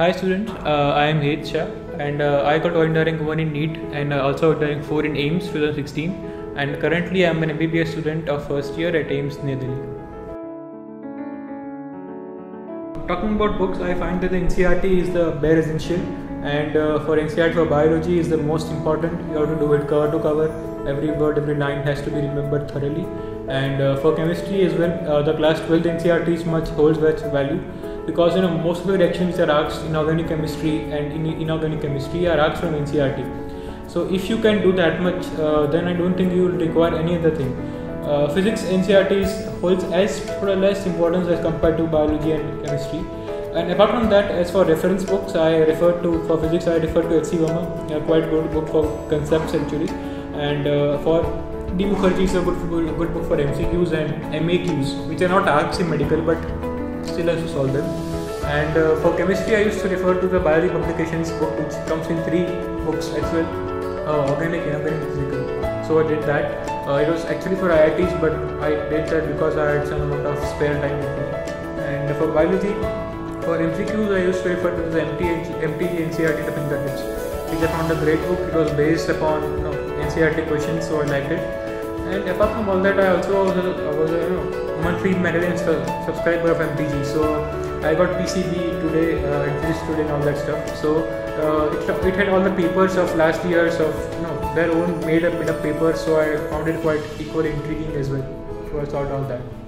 Hi students, uh, I am Het Shah and uh, I got joined rank 1 in NEET and uh, also rank 4 in AIIMS 2016 and currently I am an MBBS student of first year at AIIMS New Delhi. Talking about books, I find that the NCERT is the bare essential and uh, for NCERT for biology is the most important. You have to do it cover to cover. Every word, every line has to be remembered thoroughly. And uh, for chemistry as well, uh, the class 12 NCERT is much holds much value because you know most of the reactions are asked in organic chemistry and in inorganic chemistry are asked from NCERT. So if you can do that much, uh, then I don't think you will require any other thing. Uh, physics NCERT holds as or less importance as compared to biology and chemistry. And apart from that, as for reference books, I refer to for physics I refer to H.C. Verma, a quite good book for concepts actually, and uh, for D. Mukherjee is a good, good book for MCQs and MAQs, which are not asked in medical but still has to solve them. And uh, for chemistry, I used to refer to the Balaji publications book, which comes in three books as well uh, organic, inorganic, physical. So I did that. Uh, it was actually for IITs, but I did that because I had some amount of spare time with me. And for biology, for MCQs, I used to refer to the MTG NCERT the fingertips, which I found a great book. It was based upon you know, NCERT questions, so I liked it. And apart from all that, I also was a, was a you know, monthly magazine subscriber of MTG. So I got PCB today, uh, today, and all that stuff. So uh, it, it had all the papers of last years of you know their own made up made up papers. So I found it quite equally intriguing as well. So I thought all that.